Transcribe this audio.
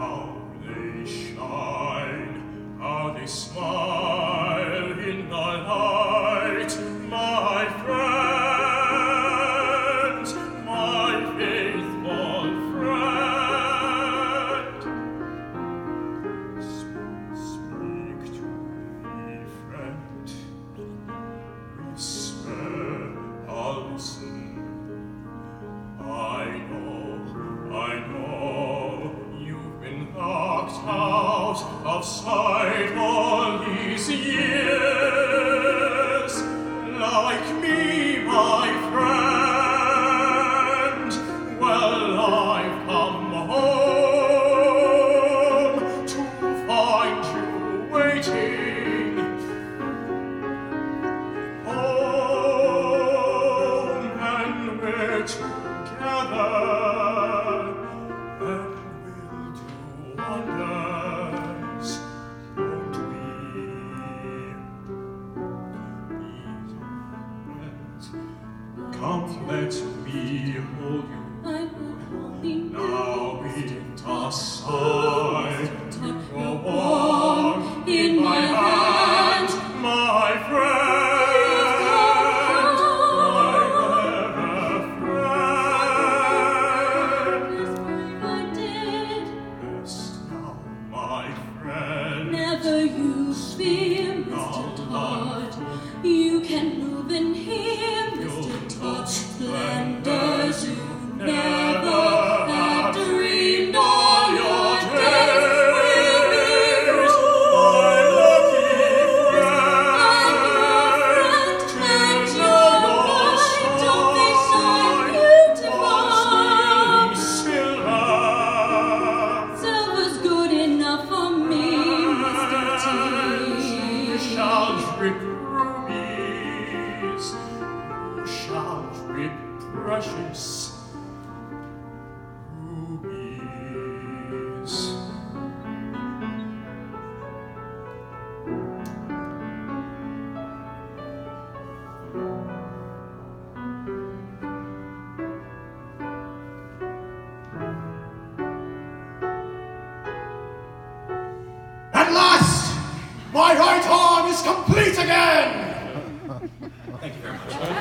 home. out of sight all these years. Come, let me hold you. I will hold now. Now tossed. shall reprove me, Who shall reap precious. police again! Thank you very much.